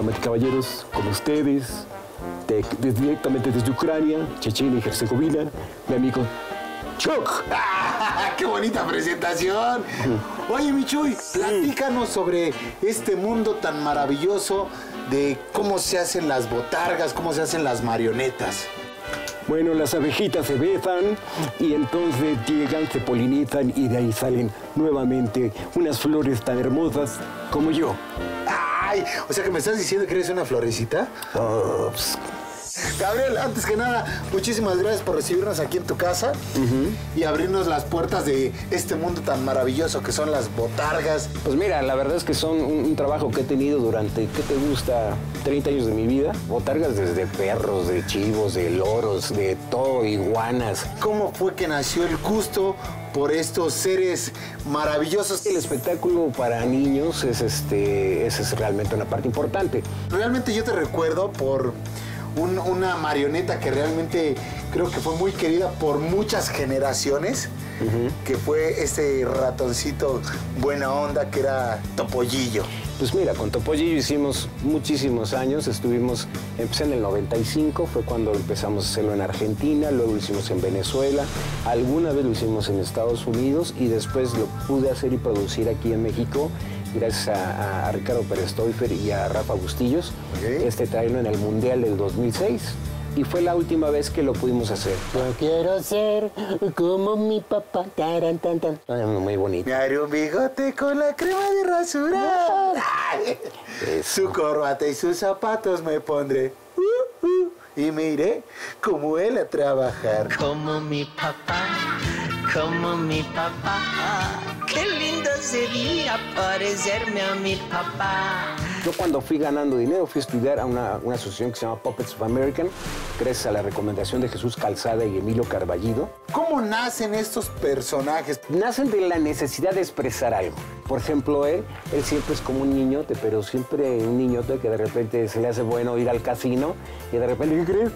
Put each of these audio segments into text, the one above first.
damas y caballeros, con ustedes, de- de- directamente desde Ucrania, Chechenia y Herzegovina, mi amigo Chuck. ¡Qué bonita presentación! Oye, Michuy, platícanos sobre este mundo tan maravilloso de cómo se hacen las botargas, cómo se hacen las marionetas. Bueno, las abejitas se besan y entonces llegan, se polinizan y de ahí salen nuevamente unas flores tan hermosas como yo. ¡Ay! O sea que me estás diciendo que eres una florecita. Ups. Gabriel, antes que nada, muchísimas gracias por recibirnos aquí en tu casa y abrirnos las puertas de este mundo tan maravilloso que son las botargas. Pues mira, la verdad es que son un, un trabajo que he tenido durante, ¿qué te gusta? 30 años de mi vida. Botargas desde perros, de chivos, de loros, de todo, iguanas. ¿Cómo fue que nació el gusto por estos seres maravillosos? El espectáculo para niños es, este, esa es realmente una parte importante. Realmente yo te recuerdo por un- una marioneta que realmente creo que fue muy querida por muchas generaciones, que fue este ratoncito buena onda que era Topollillo. Pues mira, con Topollillo hicimos muchísimos años, estuvimos, empecé en el 95, fue cuando empezamos a hacerlo en Argentina, luego lo hicimos en Venezuela, alguna vez lo hicimos en Estados Unidos y después lo pude hacer y producir aquí en México gracias a, a Ricardo Pérez Toifer y a Rafa Bustillos, Ok. este traerlo en el Mundial del 2006 y fue la última vez que lo pudimos hacer. Yo quiero ser como mi papá. Taran, tan, tan. Muy bonito. Me haré un bigote con la crema de Eso. Su corbata y sus zapatos me pondré. Uh, uh, y me iré como él a trabajar. Como mi papá, como mi papá. Qué lindo sería parecerme a mi papá. Yo cuando fui ganando dinero fui a estudiar a una, una asociación que se llama Puppets of American, gracias a la recomendación de Jesús Calzada y Emilio Carballido. ¿Cómo nacen estos personajes? Nacen de la necesidad de expresar algo. Por ejemplo, él, él siempre es como un niñote, pero siempre un niñote que de repente se le hace bueno ir al casino y de repente, ¿qué crees?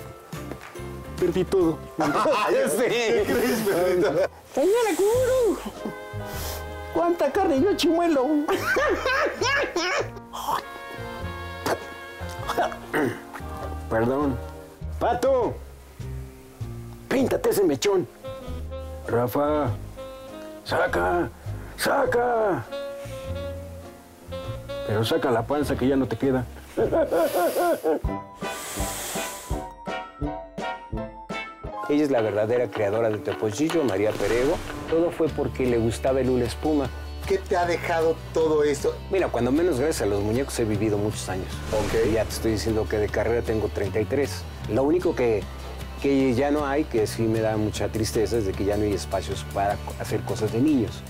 Perdí todo. ¿Qué crees, perrito? Señora Kuru, ¿cuánta carne yo chimuelo? Perdón. Pato, píntate ese mechón. Rafa, saca, saca. Pero saca la panza que ya no te queda. Ella es la verdadera creadora de Topollillo, María Perego. Todo fue porque le gustaba el hula espuma. ¿Qué te ha dejado todo esto? Mira, cuando menos gracias a los muñecos he vivido muchos años. Ok. Ya te estoy diciendo que de carrera tengo 33. Lo único que, que ya no hay, que sí me da mucha tristeza, es de que ya no hay espacios para hacer cosas de niños.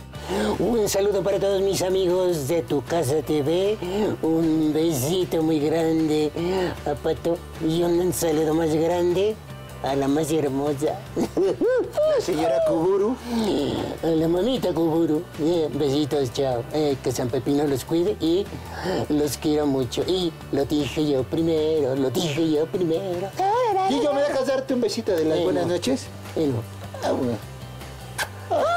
Un saludo para todos mis amigos de Tu Casa TV. Un besito muy grande a Pato. Y un saludo más grande a la más hermosa. La señora Kuburu. A la mamita Kuburu. Eh, besitos, chao. Eh, que San Pepino los cuide y los quiero mucho. Y lo dije yo primero, lo dije yo primero. ¿Y yo me dejas darte un besito de las Eh, buenas no. noches? Eh, no. Ah, bueno. Ah.